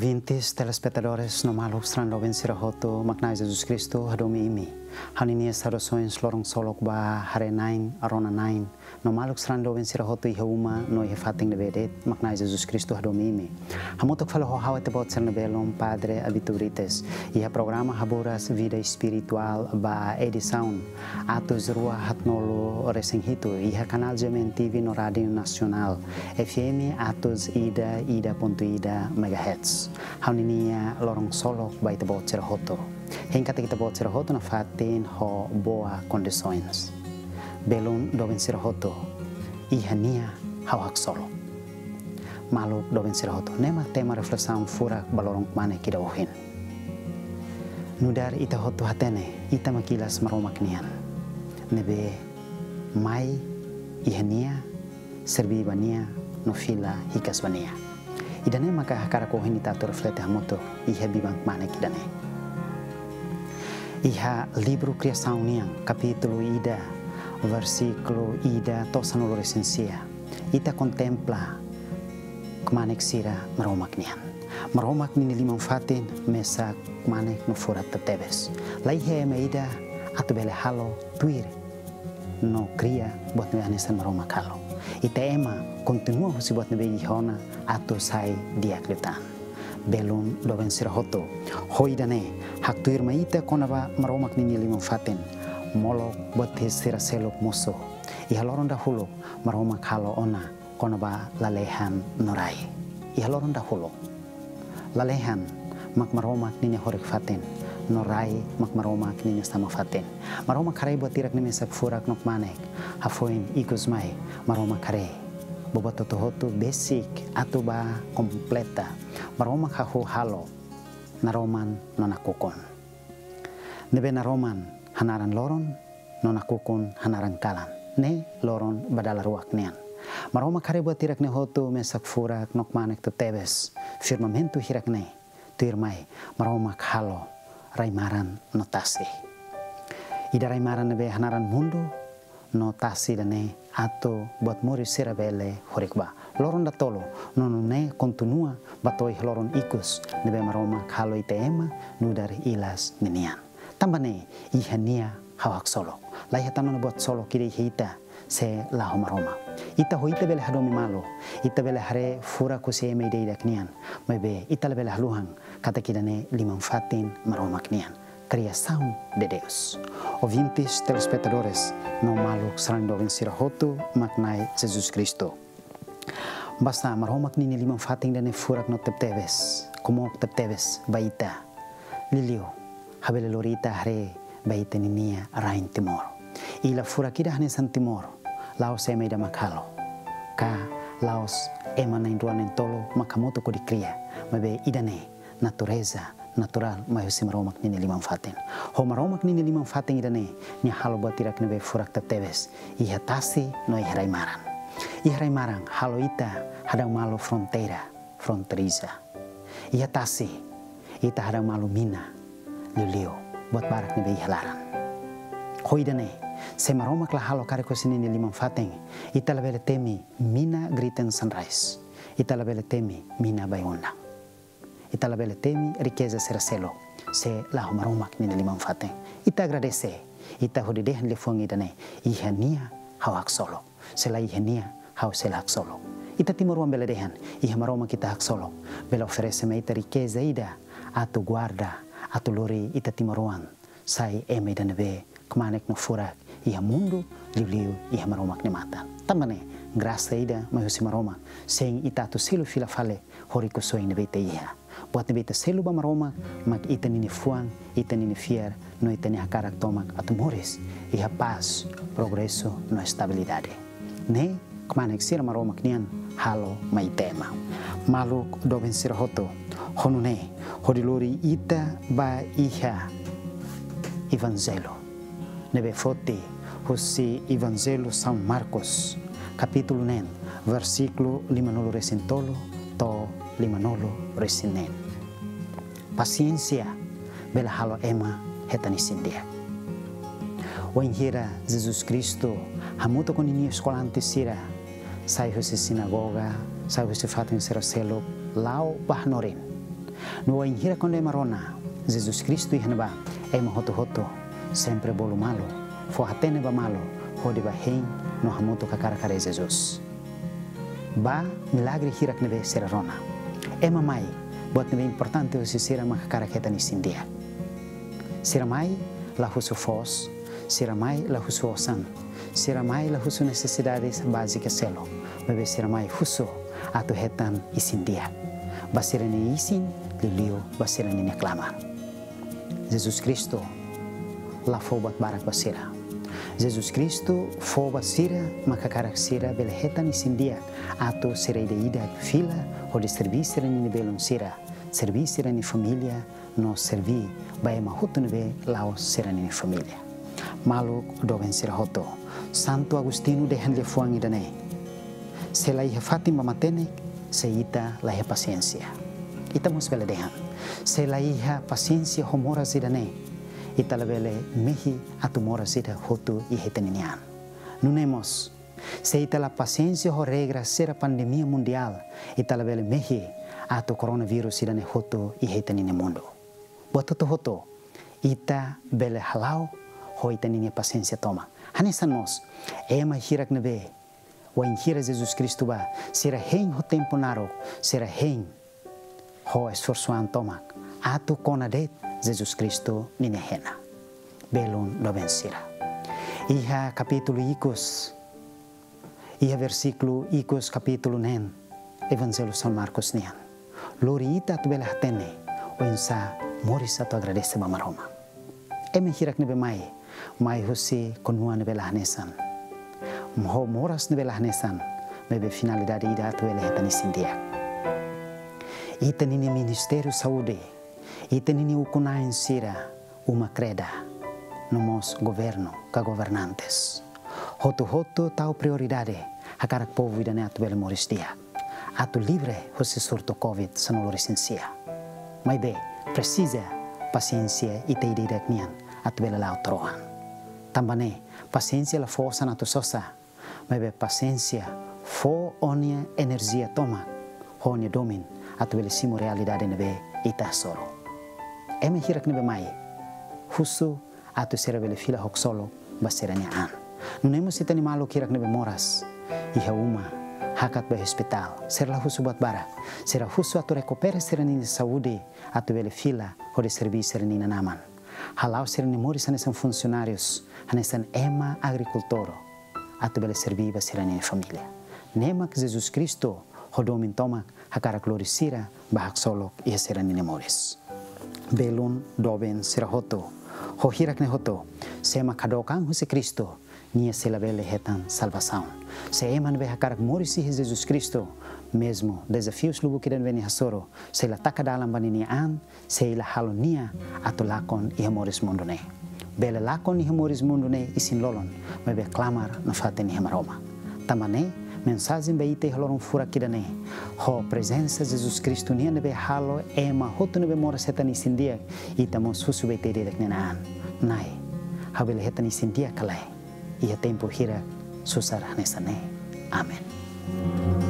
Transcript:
Ovintis telespectadores, no mal obstrando, vencer roto, magnais Jesus Cristo, redome imi. Hanini saudações, lorong solok ba, hare nain, arona nain. No maluk strando vencera hoto iha uma, no iha fating de vedet, maknai Jesus Cristo, hadomi imi. Hamutok falo hawa te bot belom, padre abiturites. Iha programa haburas vida espiritual ba edição. Atos rua hatnolo reseng hitu, iha kanal Jemen TV no Radio Nacional. FM Atos Ida, Ida.ida megahertz. Hauninia lorong solok ba ite bot serna hoto. Hingga kita bot serna hoto na fatin ho boa condições. Belum doben serna hoto. Iha nia hawak solok. Maluk doben serna hoto. Nema tema reflexão furak balorong mane kida uhin. Nudar ita hoto hatene, ita makilas maromak nian. Nebe mai iha nia serbi bania no fila bania. Idane maka hakara ko hini tato reflete hamoto iha bibang mana kidane. Iha livro criação niang capítulo ida versículo ida lo resensia. Ita contempla kemanek sira maromak nian. Maromak ni limang fatin mesa kemanek no tetebes. Lai he me ida atu bele halo tuir no cria buat me anesan maromak halo. Ita ema continua husi buat nebe ihona atau sai diaklitan. Belum doven sirahoto. Hoidane hak tuir maita konaba maromak nini limang fatin. Molok buat sira selok musuh. Iha loron dahulu maromak halo ona konaba lalehan norai. Iha loron dahulu. Lalehan mak maromak nini horik fatin. Norai mak maromak nini sama fatin. Maromak kare buat tirak nini sak furak nok manek. Hafoin ikus mai maromak kare boboto hotu basic atau ba kompleta. Maroma kahu halo. Naroman nonakukon nebe naroman hanaran loron nonakukon hanaran kalan. Ne loron badala ruak nian maroma buat tirak ne hotu mesak furak nok manek tu tebes. Firmamentu hirak ne. Tuirmai maroma halo raimaran notasi. Ida raimaran nebe hanaran mundu notasi dane atau buat muri sirabele horikba. Loron da tolo nono ne kontinua batoi loron ikus nebe maroma kalo ite ema nudari ilas ninian tambane ihania hawak solo. Lai hatano buat solo kiri hita se laho maroma. Ita ho ita bele hadomi malo ita bele hare fura kusi eme ide ida knian mebe ita bele haluhang kata kidane limang fatin maroma knian criação de Deus. Ouvintes, telespectadores, no malu sarando vencira hotu maknai Jesus Cristo. Basta marhomak nini limang fating dan furak no tepteves, como tepteves baita. Lilio, habele lorita hare baita ninia rain timor. Ila furakida hane san timor, laos eme da makalo. Ka laos ema na induan tolo makamoto ko dikria, mabe idane natureza natural mai husi maromak nini limang faten. Ho maromak nini limang faten idane ni halo buat tirak nebe furak tetebes. Iha tasi no iha raimaran. Iha raimaran halo ita hadang malu fronteira, fronteriza. Iha tasi ita hadang malu mina, liulio buat barak nebe iha laran. Ho idane se maromak lah halo kare sini ni limang faten. Ita labele temi mina griten sunrise. Ita labele temi mina bayondang ita la bele temi riqueza será selo. Se la homarumak ni limang faten ita agradece. Ita hodi deh le fongi dane ihania hawak solo. Se la ihania haw hak solo. Ita timuruan bele dehan. Iha kita hak solo. Bela oferece me ita riqueza ida. Atu guarda atu lori ita timuruan sai eme dane be kemanek no furak. Iha mundu liu iha maromak ni mata. Tambane graça ida mahusi maroma. Sing ita tu silu fila fale horiku soing ne buat beta selu ba maroma mak ita nini fuang ita nini fier no ita ni hakarak tomak atu moris iha paz progreso no estabilidade ne kemana sira maroma knian halo mai tema. Maluk do sira hoto honu ne hodilori ita ba iha evangelho nebe foti hosi evangelho São Marcos capítulo 9 versículo 5 resintolo to Manolo Resinen. Paciência, bela halo ema retanisindia. O enhira Jesus Cristo, hamuto com ninho escola antisira, sai se sinagoga, sai se fato em lao bahnorin. No enhira com lemarona, Jesus Cristo ihneba, ema hoto hoto, sempre bolu malo, forratene ba malo, rodeba hein, no hamuto kakara kare Jesus. Ba milagre hira neve serarona. É mamãe, mas também é importante você ser uma carajeta nesse dia. Ser mãe, lá você faz, ser mãe, lá você osan, ser mãe, lá você necessidades básicas selo, mas ser mãe, é você a tu retan e sindia. Basira ni isin, liliu, basira ni reclama. Jesus Cristo, lá foi barak basira. Jesus Cristo foba sira macacara sira belhetan isindia ato serei ideida fila o de servir sira ni sira servir sira ni família no servir vai mahutu nebe lao sira ni família maluk doven sira hoto Santo Agustino de Henle Fuang Idane. Se la hija Fátima matenek se ita la hija paciência itamos bela dehan se la hija paciência homora sidane. italabele mehi atumora sita hotu y hetenenian. Nunemos, se itala paciencia o regra será pandemia mundial, italabele mehi atu coronavirus sita ne hotu y hetenene mundo. Bototo hotu, ita bele halau, ho itenene paciencia toma. Hanesanos, ema hirak nebe, wainjira Jesus Cristo ba, será hen ho tempo naro, será hen ho toma antoma, atu conadet, Jesus Cristo Ninehena. Belun lo vencirá. Hija capítulo Icos. Hija versículo Icos capítulo Nen. Evangelio San Marcos Nian. Lorita tu belahtene. Oinsa morisa tu agradece mamaroma. Eme hirak nebe mai. Mai José conua nebe lahnesan. Mho moras nebe lahnesan. Mebe finalidade ida tu elehetanisindía. Ita nini ministerio saúde. Iteni ni ukuna insira uma creda no nosso governo que governantes. Hoto hoto tal prioridade a cara povo e dane atuel moristia. Atu livre hoje surto covid sanoloricencia. Mas bem, precisa paciência e te direcnian atuel la troan. Tambane paciência la força na tu sosa. Mas bem, paciência fo onia energia toma. Honia domin atuel simu realidade nebe ita solo. Εμε χείρα κνίβε μάι. Φούσου άτου σε ρεβελε φίλα χοξόλο βασίρανε αν. Νοέμος ήταν η μάλλο χείρα κνίβε μόρας. Είχα ούμα, χάκατ με χεσπιτάλ. Σε ρε λαφούσου μπατ μπάρα. Σαούδη άτου βελε φίλα χωρίς σερβί νάμαν. Χαλάω σε μόρις αν είσαν φουνσιονάριος, αν είσαν belun doben sirahoto hohirak ne hoto sema kadokang huse kristo nia selabele hetan salvação seman ve hakarak morisi jesus kristo mesmo desafios lubu kiren veni hasoro sela takadalam baninian sela halonia atolakon i amores mundone bele lakon i amores mundone isin lolon mebe clamar na faten i amaroma tamane mensagem be ite halorun fura kidane. Ho presença Jesus Cristo nia nebe halo ema hotu nebe mora setani sindia, itamo susu be te direk nena an. Nai, habele hetani sindia kalai. Ia tempo hira susar nesane. Amen.